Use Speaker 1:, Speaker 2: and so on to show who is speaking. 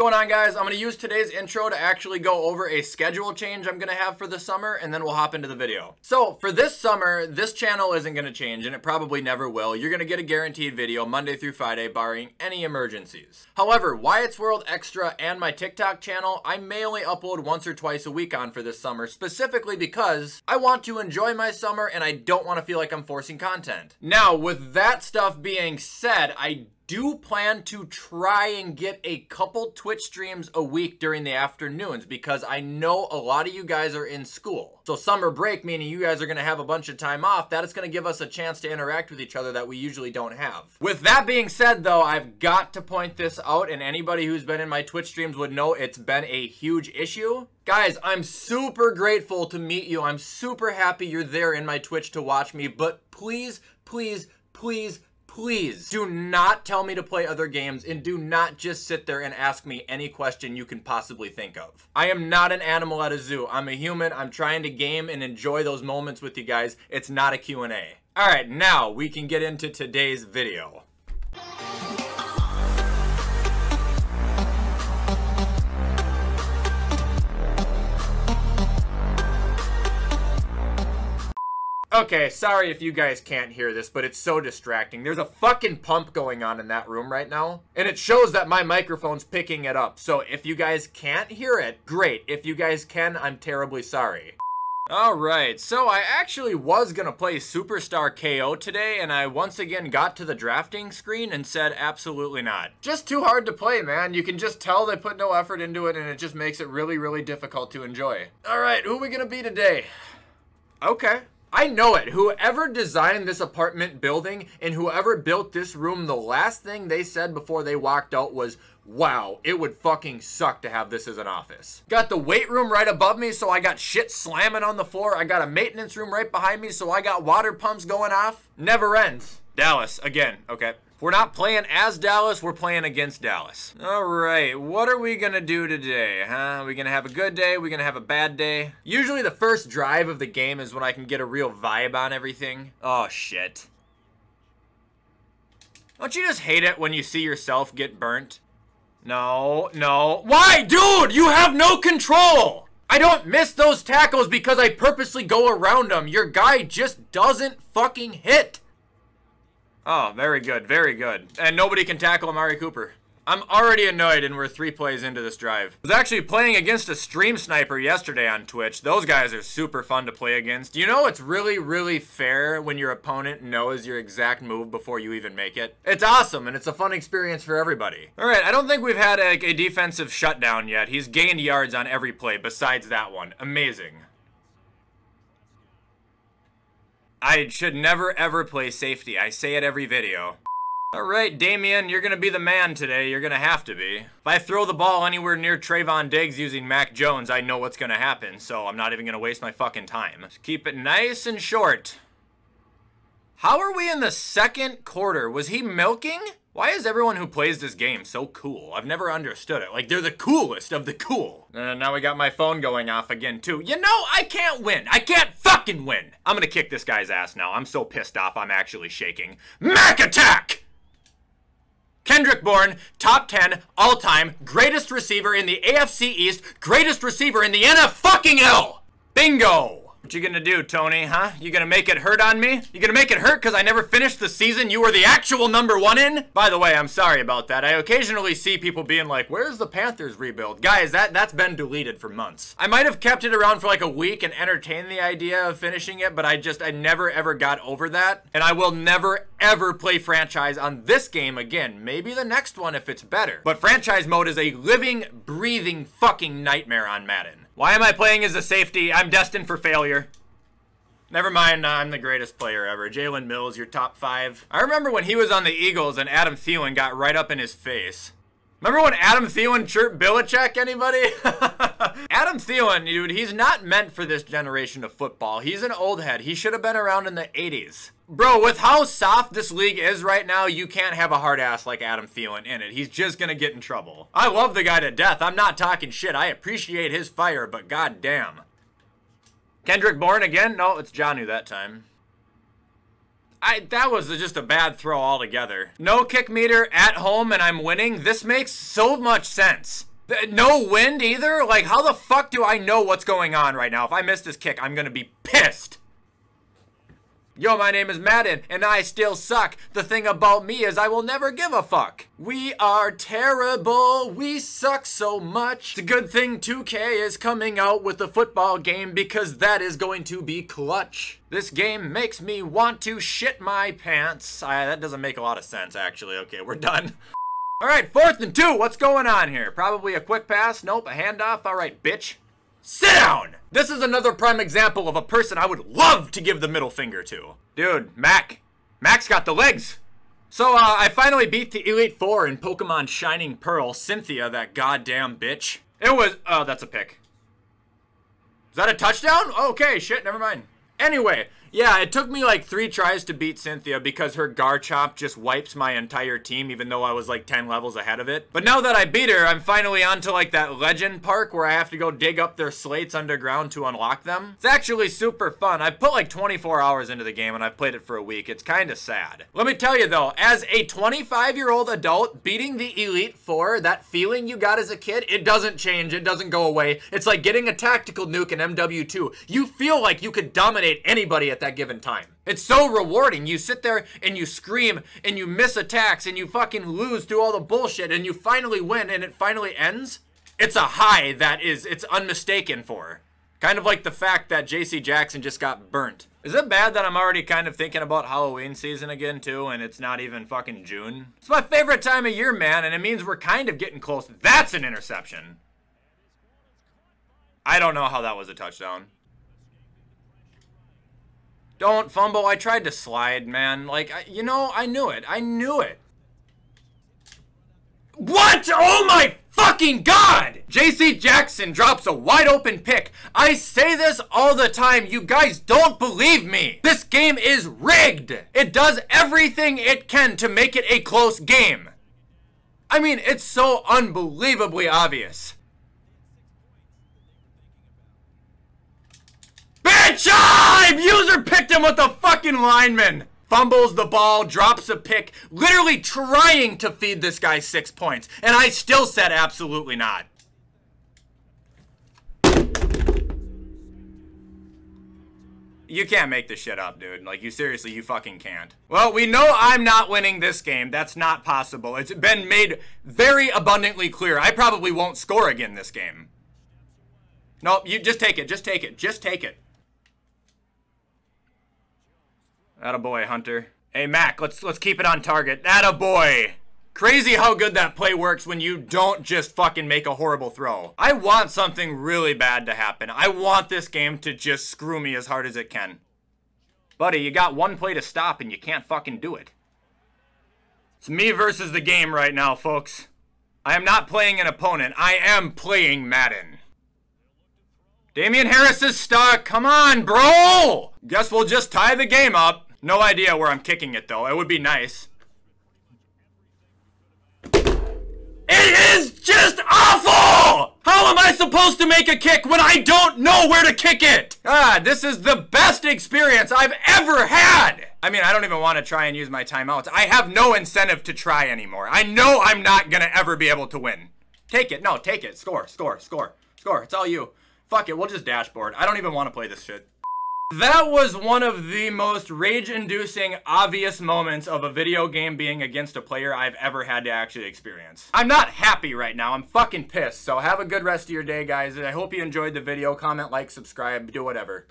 Speaker 1: going on guys? I'm going to use today's intro to actually go over a schedule change i'm going to have for the summer and then we'll hop into the video. So for this summer this channel isn't going to change and it probably never will. You're going to get a guaranteed video monday through friday barring any emergencies. However WyattzWorld extra and my tiktok channel i may only upload once or twice a week on for this summer specifically because i want to enjoy my summer and i don't want to feel like i'm forcing content. Now with that stuff being said i do plan to try and get a couple Twitch streams a week during the afternoons because I know a lot of you guys are in school. So summer break, meaning you guys are to have a bunch of time off, that is to give us a chance to interact with each other that we usually don't have. With that being said though, I've got to point this out and anybody who's been in my Twitch streams would know it's been a huge issue. Guys, I'm super grateful to meet you. I'm super happy you're there in my Twitch to watch me, but please, please, please, please do not tell me to play other games and do not just sit there and ask me any question you can possibly think of. I am not an animal at a zoo. I'm a human. I'm trying to game and enjoy those moments with you guys. It's not a Q&A. All right, now we can get into today's video. Okay, sorry if you guys can't hear this, but it's so distracting. There's a fucking pump going on in that room right now, and it shows that my microphone's picking it up. So if you guys can't hear it, great. If you guys can, I'm terribly sorry. Alright, so I actually was gonna play Superstar KO today, and I once again got to the drafting screen and said absolutely not. Just too hard to play, man. You can just tell they put no effort into it, and it just makes it really, really difficult to enjoy. Alright, who are we gonna be today? Okay. I know it. Whoever designed this apartment building and whoever built this room, the last thing they said before they walked out was, wow, it would fucking suck to have this as an office. Got the weight room right above me, so I got shit slamming on the floor. I got a maintenance room right behind me, so I got water pumps going off. Never ends. Dallas, again, okay we're not playing as Dallas, we're playing against Dallas. All right, what are we gonna do today, huh? Are we gonna have a good day? Are we gonna have a bad day? Usually the first drive of the game is when I can get a real vibe on everything. Oh, shit. Don't you just hate it when you see yourself get burnt? No, no. Why, dude? You have no control! I don't miss those tackles because I purposely go around them. Your guy just doesn't fucking hit. Oh, very good, very good. And nobody can tackle Amari Cooper. I'm already annoyed and we're three plays into this drive. I was actually playing against a stream sniper yesterday on Twitch. Those guys are super fun to play against. You know it's really, really fair when your opponent knows your exact move before you even make it? It's awesome and it's a fun experience for everybody. All right, I don't think we've had a, a defensive shutdown yet. He's gained yards on every play besides that one. Amazing. I should never ever play safety. I say it every video. Alright, Damien, you're gonna be the man today. You're gonna have to be. If I throw the ball anywhere near Trevon Diggs using Mac Jones, I know what's gonna happen, so I'm not even gonna waste my fucking time. Just keep it nice and short. How are we in the second quarter? Was he milking? Why is everyone who plays this game so cool? I've never understood it. Like, they're the coolest of the cool. And now we got my phone going off again, too. You know, I can't win. I can't fucking win. I'm gonna kick this guy's ass now. I'm so pissed off, I'm actually shaking. Mac attack! Kendrick Bourne, top 10, all-time, greatest receiver in the AFC East, greatest receiver in the NF fucking L! Bingo! What you gonna do, Tony, huh? You gonna make it hurt on me? You gonna make it hurt because I never finished the season you were the actual number one in? By the way, I'm sorry about that. I occasionally see people being like, where's the Panthers rebuild? Guys, that, that's been deleted for months. I might have kept it around for like a week and entertained the idea of finishing it, but I just, I never ever got over that. And I will never ever play franchise on this game again. Maybe the next one if it's better. But franchise mode is a living, breathing fucking nightmare on Madden. Why am I playing as a safety? I'm destined for failure. Never mind, I'm the greatest player ever. Jalen Mills, your top five. I remember when he was on the Eagles and Adam Thielen got right up in his face. Remember when Adam Thielen chirped Belichick, anybody? Adam Thielen, dude, he's not meant for this generation of football. He's an old head. He should have been around in the 80s. Bro, with how soft this league is right now, you can't have a hard ass like Adam Thielen in it. He's just gonna get in trouble. I love the guy to death. I'm not talking shit. I appreciate his fire, but goddamn. Kendrick Bourne again? No, it's Jonnu that time. I that was just a bad throw altogether. No kick meter at home and I'm winning. This makes so much sense. No wind either? Like, how the fuck do I know what's going on right now? If I miss this kick, I'm gonna be pissed. Yo, my name is Madden, and I still suck. The thing about me is I will never give a fuck. We are terrible. We suck so much. It's a good thing 2K is coming out with a football game because that is going to be clutch. This game makes me want to shit my pants. I, that doesn't make a lot of sense, actually. Okay, we're done. All right, fourth and two. What's going on here? Probably a quick pass. Nope, a handoff. All right, bitch. Sit down! This is another prime example of a person I would love to give the middle finger to. Dude, Mac. Mac's got the legs. So, uh, I finally beat the Elite Four in Pokemon Shining Pearl, Cynthia, that goddamn bitch. It was, oh, that's a pick. Is that a touchdown? Okay, shit, never mind. Anyway, yeah, it took me like three tries to beat Cynthia because her Garchomp just wipes my entire team even though I was like 10 levels ahead of it. But now that I beat her, I'm finally onto like that legend park where I have to go dig up their slates underground to unlock them. It's actually super fun. I've put like 24 hours into the game and I've played it for a week. It's kind of sad. Let me tell you though, as a 25 year old adult, beating the Elite Four, that feeling you got as a kid, it doesn't change. It doesn't go away. It's like getting a tactical nuke in MW2. You feel like you could dominate anybody at at that given time. It's so rewarding. You sit there and you scream and you miss attacks and you fucking lose through all the bullshit and you finally win and it finally ends. It's a high that is, it's unmistaken for. Kind of like the fact that JC Jackson just got burnt. Is it bad that I'm already kind of thinking about Halloween season again too and it's not even fucking June? It's my favorite time of year, man, and it means we're kind of getting close. That's an interception. I don't know how that was a touchdown. Don't fumble. I tried to slide, man. Like, I, you know, I knew it. I knew it. What? Oh my fucking god! JC Jackson drops a wide open pick. I say this all the time. You guys don't believe me. This game is rigged. It does everything it can to make it a close game. I mean, it's so unbelievably obvious. Ah! Bad User picked him with the fucking lineman! Fumbles the ball, drops a pick, literally trying to feed this guy six points. And I still said absolutely not. You can't make this shit up, dude. Like, you seriously, you fucking can't. Well, we know I'm not winning this game. That's not possible. It's been made very abundantly clear. I probably won't score again this game. Nope, you just take it. Just take it. Just take it. That a boy, Hunter. Hey, Mac, let's let's keep it on target. That a boy. Crazy how good that play works when you don't just fucking make a horrible throw. I want something really bad to happen. I want this game to just screw me as hard as it can. Buddy, you got one play to stop and you can't fucking do it. It's me versus the game right now, folks. I am not playing an opponent. I am playing Madden. Damien Harris is stuck. Come on, bro! Guess we'll just tie the game up. No idea where I'm kicking it, though. It would be nice. It is just awful! How am I supposed to make a kick when I don't know where to kick it? Ah, this is the best experience I've ever had! I mean, I don't even want to try and use my timeouts. I have no incentive to try anymore. I know I'm not gonna ever be able to win. Take it. No, take it. Score, score, score, score. It's all you. Fuck it, we'll just dashboard. I don't even want to play this shit. That was one of the most rage-inducing, obvious moments of a video game being against a player I've ever had to actually experience. I'm not happy right now. I'm fucking pissed. So have a good rest of your day, guys. I hope you enjoyed the video. Comment, like, subscribe, do whatever.